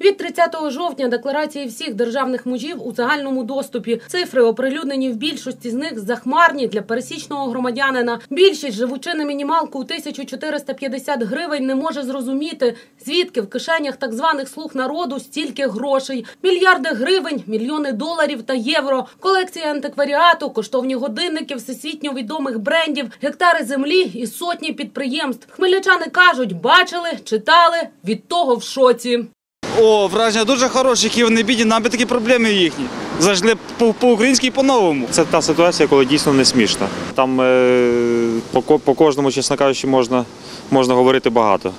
Від 30 жовтня декларації всіх державних мужів у загальному доступі. Цифри оприлюднені в більшості з них захмарні для пересічного громадянина. Більшість, живучи на мінімалку у 1450 гривень, не може зрозуміти, звідки в кишенях так званих слуг народу стільки грошей: мільярди гривень, мільйони доларів та євро, колекція антикваріату, коштовні годинники всесвітньо відомих брендів, гектари землі і сотні підприємств. Хмельничани кажуть, бачили, читали від того в шоці. О, враження дуже хороші, які вони бідні, нам би такі проблеми їхні. Зайшли по- по-українськи і по-новому. Це та ситуація, коли дійсно не смішно. Там е, по, ко- по кожному, чесно кажучи, можна, можна говорити багато.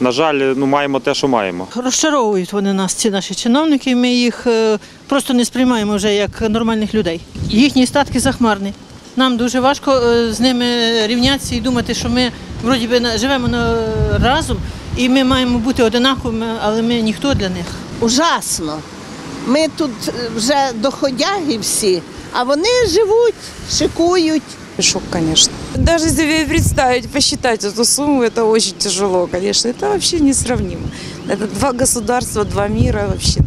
На жаль, ну маємо те, що маємо. Розчаровують вони нас, ці наші чиновники. Ми їх е, просто не сприймаємо вже як нормальних людей. Їхні статки захмарні. Нам дуже важко е, з ними рівнятися і думати, що ми вроді би живемо на, разом і ми маємо бути одинаковими, але ми ніхто для них. ужасно. Ми тут е, вже доходяги всі, а вони живуть, шикують. Шок, конечно. Даже себе представить, посчитать эту сумму, это очень тяжело, конечно. Это вообще несравнимо. Это два государства, два мира вообще.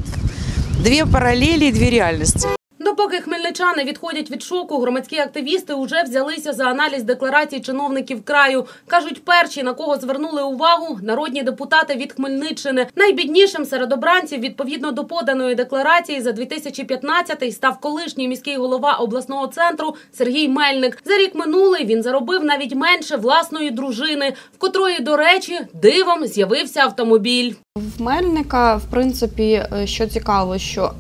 Две параллели и две реальности. Допоки хмельничани відходять від шоку, громадські активісти вже взялися за аналіз декларацій чиновників краю. кажуть, перші на кого звернули увагу народні депутати від Хмельниччини. Найбіднішим серед обранців, відповідно до поданої декларації за 2015-й став колишній міський голова обласного центру Сергій Мельник. За рік минулий він заробив навіть менше власної дружини, в котрої, до речі, дивом з'явився автомобіль. В Мельника, в принципі, е, що цікаво, що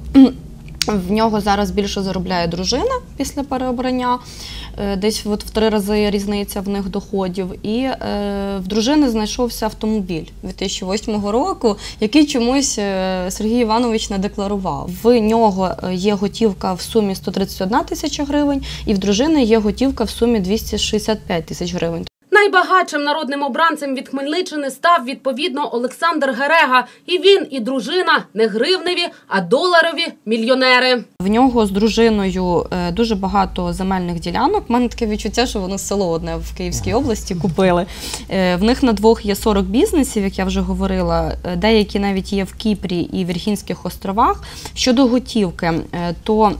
в нього зараз більше заробляє дружина після переобрання, е, десь от в три рази різниця в них доходів. І е, в дружини знайшовся автомобіль 2008 року, який чомусь е, Сергій Іванович не декларував. В нього е, є готівка в сумі 131 тисяча гривень, і в дружини є готівка в сумі 265 тисяч гривень. Найбагатшим народним обранцем від Хмельниччини став відповідно Олександр Герега. І він, і дружина не гривневі, а доларові мільйонери. В нього з дружиною е, дуже багато земельних ділянок. У мене таке відчуття, що вони село одне в Київській області купили. Е, В них на двох є 40 бізнесів, як я вже говорила. Е, Деякі навіть є в Кіпрі і Віргінських островах. Щодо готівки, то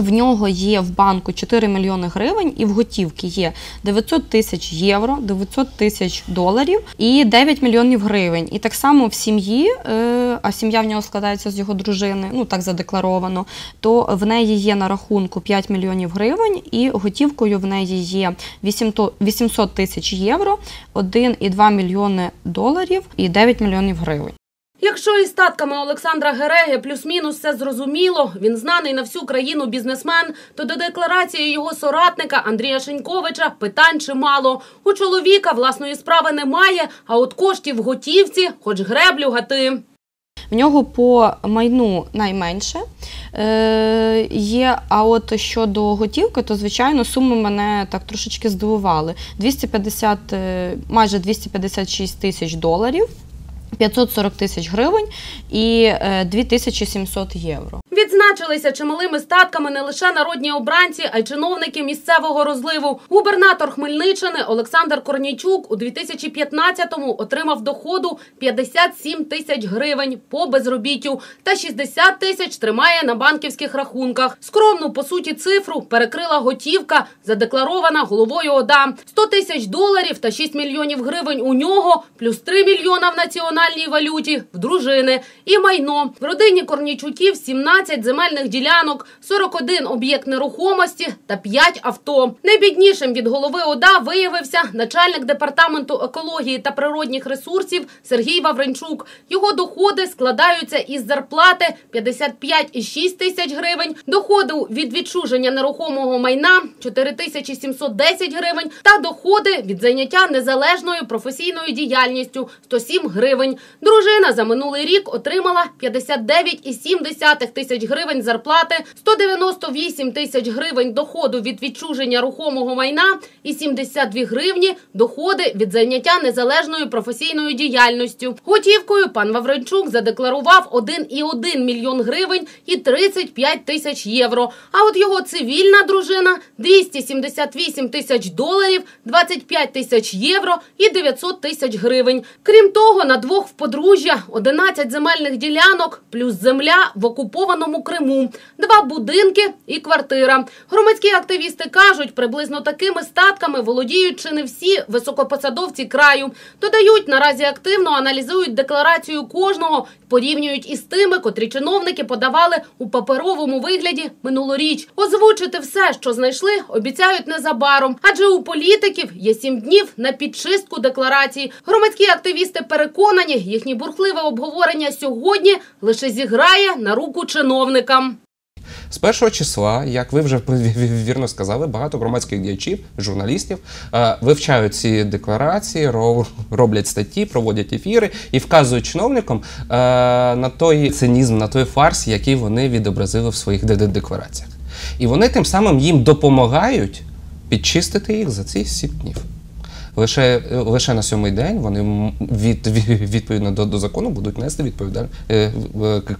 в нього є в банку 4 мільйони гривень, і в готівці є 900 тисяч євро, 900 тисяч доларів і 9 мільйонів гривень. І так само в сім'ї, е, а сім'я в нього складається з його дружини, ну так задекларовано, то в неї є на рахунку 5 мільйонів гривень, і готівкою в неї є 800 800 тисяч євро, 1,2 мільйони доларів і 9 мільйонів гривень. Якщо із статками Олександра Гереги плюс-мінус все зрозуміло, він знаний на всю країну бізнесмен, то до декларації його соратника Андрія Шеньковича питань чимало. У чоловіка власної справи немає, а от коштів в готівці, хоч греблю гати. В нього по майну найменше е, є. А от щодо готівки, то звичайно суми мене так трошечки здивували. 250, е, майже 256 тисяч доларів. 540 тисяч гривень і е, 2700 євро. Відзначилися чималими статками не лише народні обранці, а й чиновники місцевого розливу. Губернатор Хмельниччини Олександр Корнійчук у 2015-му отримав доходу 57 тисяч гривень по безробіттю та 60 тисяч тримає на банківських рахунках. Скромну по суті цифру перекрила готівка, задекларована головою ОДА. 100 тисяч доларів та 6 мільйонів гривень у нього, плюс 3 мільйона в національній валюті в дружини і майно в родині Корнійчуків 17 земельних ділянок, 41 об'єкт нерухомості та 5 авто. Найбіднішим від голови ОДА виявився начальник департаменту екології та природних ресурсів Сергій Вавренчук. Його доходи складаються із зарплати 55,6 тисяч гривень, доходу від відчуження нерухомого майна 4710 гривень та доходи від заняття незалежною професійною діяльністю 107 гривень. Дружина за минулий рік отримала 59,7 тисяч гривень зарплати, 198 тисяч гривень доходу від відчуження рухомого майна і 72 гривні доходи від зайняття незалежною професійною діяльністю. Готівкою пан Вавренчук задекларував 1,1 мільйон гривень і 35 тисяч євро. А от його цивільна дружина 278 тисяч доларів, 25 тисяч євро і 900 тисяч гривень. Крім того, на двох в подружжя 11 земельних ділянок плюс земля в окупованому Криму, два будинки і квартира. Громадські активісти кажуть, приблизно такими статками володіють чи не всі високопосадовці краю. Додають, наразі активно аналізують декларацію кожного, порівнюють із тими, котрі чиновники подавали у паперовому вигляді минулоріч. Озвучити все, що знайшли, обіцяють незабаром. Адже у політиків є сім днів на підчистку декларацій. Громадські активісти переконані, їхнє бурхливе обговорення сьогодні лише зіграє на руку чиновникам. З першого числа, як ви вже вірно сказали, багато громадських діячів, журналістів е, вивчають ці декларації, роблять статті, проводять ефіри і вказують чиновникам е, на той цинізм, на той фарс, який вони відобразили в своїх де- де- деклараціях. І вони тим самим їм допомагають підчистити їх за ці сім днів. Лише, лише на сьомий день вони від, від- відповідно до, до закону будуть нести відповідаль, е, в- к-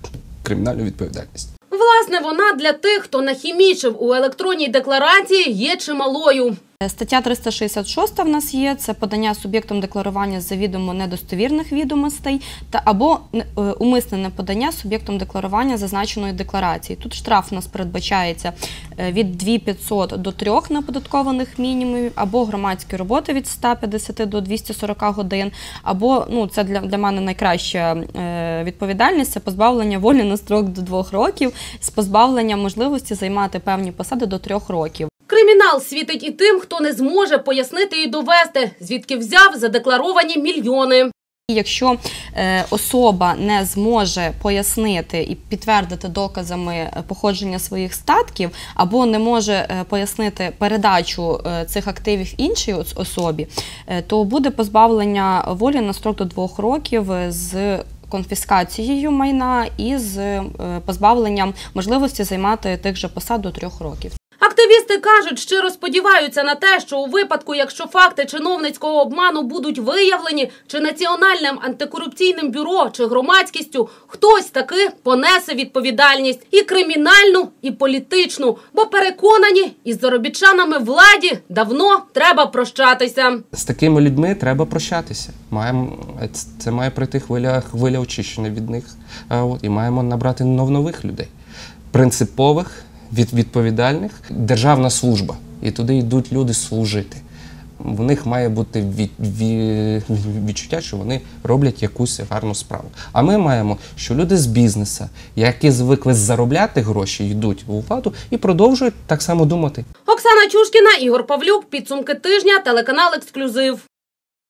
кримінальну відповідальність. Власне, вона для тих, хто нахімічив у електронній декларації, є чималою. Е, Стаття 366 в нас є це подання суб'єктом декларування завідомо недостовірних відомостей та або е, умисне неподання суб'єктом декларування зазначеної декларації. Тут штраф у нас передбачається е, від 2500 до 3 неоподаткованих мінімумів, або громадські роботи від 150 до 240 годин, або ну це для, для мене найкраща відповідальність це позбавлення волі на строк до 2 років з позбавленням можливості займати певні посади до 3 років. Кримінал світить і тим, хто не зможе пояснити і довести, звідки взяв задекларовані мільйони. Якщо е, особа не зможе пояснити і підтвердити доказами е, походження своїх статків, або не може е, пояснити передачу цих активів іншій особі, то буде позбавлення волі на строк до двох років з конфіскацією майна і з позбавленням можливості займати тих же посад до трьох років. Активісти кажуть, щиро сподіваються на те, що у випадку, якщо факти чиновницького обману будуть виявлені, чи національним антикорупційним бюро, чи громадськістю, хтось таки понесе відповідальність і кримінальну, і політичну, бо переконані, із заробітчанами владі давно треба прощатися. З такими людьми треба прощатися. Маємо це- має прийти хвиля, хвиля очищення від них. От і маємо набрати нов нових людей, принципових, від, відповідальних. Державна служба. І туди йдуть люди служити. В них має бути від, від, відчуття, що вони роблять якусь гарну справу. А ми маємо, що люди з бізнесу, які звикли заробляти гроші, йдуть у владу і продовжують так само думати. Оксана Чушкіна, Ігор Павлюк. Підсумки тижня. Телеканал Ексклюзив.